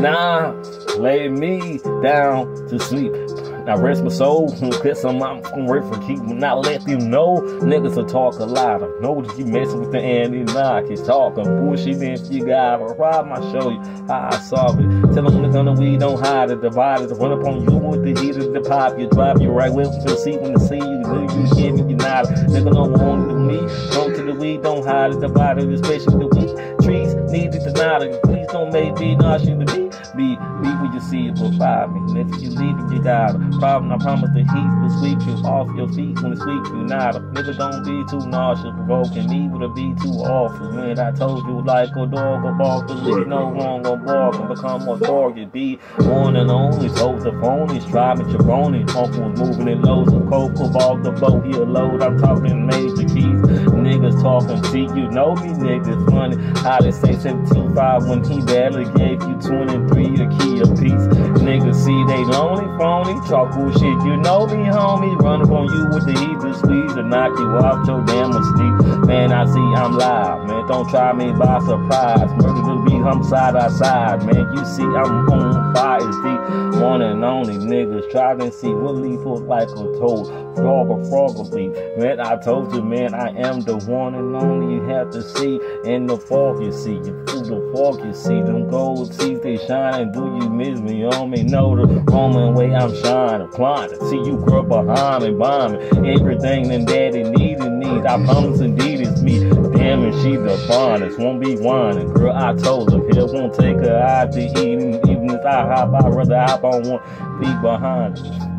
Nah, lay me down to sleep. Now rest my soul, I'm, gonna for keep not let them know. Niggas will talk a lot. I know that you messing with the Andy Knock. He's talking bullshit, then you got a problem. I show you how I solve it. Tell them niggas on the weed, don't hide it. Divide it. Run up on you with the heat of the pop. You drive you right with the seat when the see you. You get me, you not. Nigga don't want to me. Go to the weed, don't hide it. Divide it, especially the weed. Trees needed to not. Please don't make me nauseous to me. Be, be where you see it before me. And if you leave it, you got a problem. I promise the heat will sweep you off your feet when it sweep you. Not a nigga don't be too nauseous, provoking me would be too awful. When I told you like a dog or bark, leave no longer bark and become a target. Be one and only, so the phonies, driving your brony. Uncle was moving in loads of cocoa ball, the boat he a load. I'm talking major keys. Niggas talking, see you know me, niggas funny. How they say 17 5 when he barely gave they lonely, phony, talk bullshit. You know me, homie. Run up on you with the heat squeeze to knock you off your damn sleep. Man, I see I'm live, man. Don't try me by surprise. Murder will be hum side by side, man. You see I'm on fire, deep. One and only niggas try to see what leaf look like a toad. Frog or frog leaf. Man, I told you, man, I am the one and only you have to see. In the fog, you see. You through the fog, you see. Them gold teeth, they shining. Do you miss me me? Know the Roman way I'm shining. Climbing. See you grow behind me, bombing. Everything that daddy need and need. I promise indeed it's me. Damn it, she the finest. Won't be whining. Girl, I told her. Hell won't take her out to eating. Even if I hop, I'd rather hop on one feet behind her.